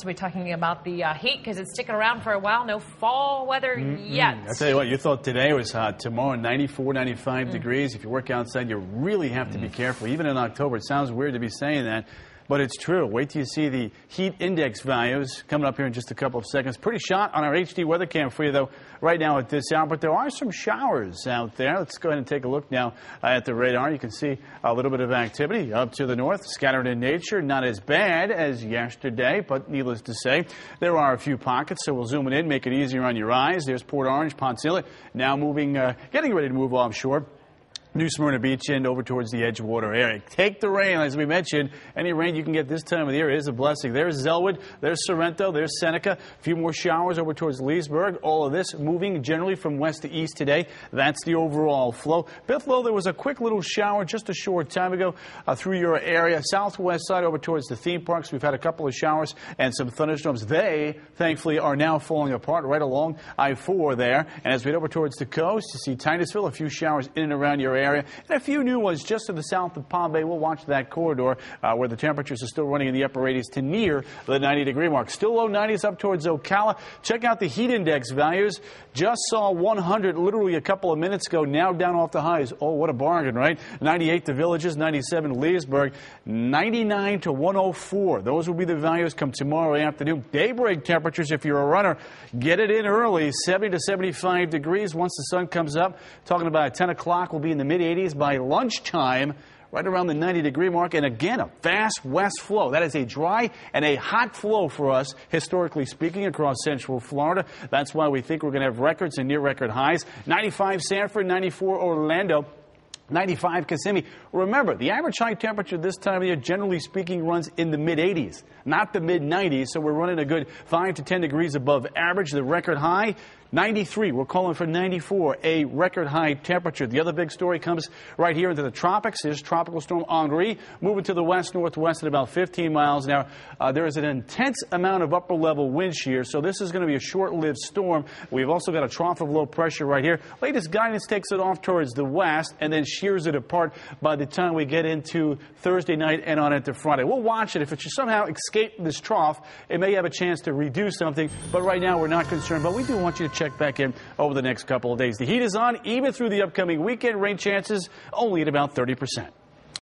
also be talking about the uh, heat because it's sticking around for a while. No fall weather Mm-hmm. yet. I tell you what, you thought today was hot. Tomorrow, 94, 95 degrees. If you work outside, you really have to be careful. Even in October, it sounds weird to be saying that, but it's true. Wait till you see the heat index values coming up here in just a couple of seconds. Pretty shot on our HD weather cam for you, though, right now at this hour. But there are some showers out there. Let's go ahead and take a look now uh, at the radar. You can see a little bit of activity up to the north, scattered in nature. Not as bad as yesterday, but needless to say, there are a few pockets. So we'll zoom it in, make it easier on your eyes. There's Port Orange, Ponce now moving, uh, getting ready to move offshore. New Smyrna Beach and over towards the Edgewater area. Take the rain, as we mentioned. Any rain you can get this time of the year is a blessing. There's Zellwood, there's Sorrento, there's Seneca. A few more showers over towards Leesburg. All of this moving generally from west to east today. That's the overall flow. Bithlo, there was a quick little shower just a short time ago uh, through your area. Southwest side over towards the theme parks. We've had a couple of showers and some thunderstorms. They, thankfully, are now falling apart right along I-4 there. And as we head over towards the coast, you see Titusville, a few showers in and around your area, and a few new ones just to the south of Palm Bay. We'll watch that corridor uh, where the temperatures are still running in the upper 80s to near the 90 degree mark. Still low 90s up towards Ocala. Check out the heat index values. Just saw 100 literally a couple of minutes ago, now down off the highs. Oh, what a bargain, right? 98 to villages, 97 to Leesburg, 99 to 104. Those will be the values come tomorrow afternoon. Daybreak temperatures, if you're a runner, get it in early, 70 to 75 degrees once the sun comes up. Talking about 10 o'clock, we'll be in the mid 80s by lunchtime. Right around the 90 degree mark, and again, a fast west flow. That is a dry and a hot flow for us, historically speaking, across central Florida. That's why we think we're going to have records and near record highs. 95 Sanford, 94 Orlando. 95 Kissimmee. Remember, the average high temperature this time of year, generally speaking, runs in the mid 80s, not the mid 90s. So we're running a good 5 to 10 degrees above average. The record high, 93. We're calling for 94, a record high temperature. The other big story comes right here into the tropics. There's Tropical Storm Henri moving to the west northwest at about 15 miles an hour. Uh, there is an intense amount of upper level wind shear, so this is going to be a short lived storm. We've also got a trough of low pressure right here. Latest guidance takes it off towards the west and then shears it apart by the time we get into Thursday night and on into Friday. We'll watch it. If it should somehow escape this trough, it may have a chance to redo something, but right now we're not concerned. But we do want you to check back in over the next couple of days. The heat is on even through the upcoming weekend. Rain chances only at about 30%.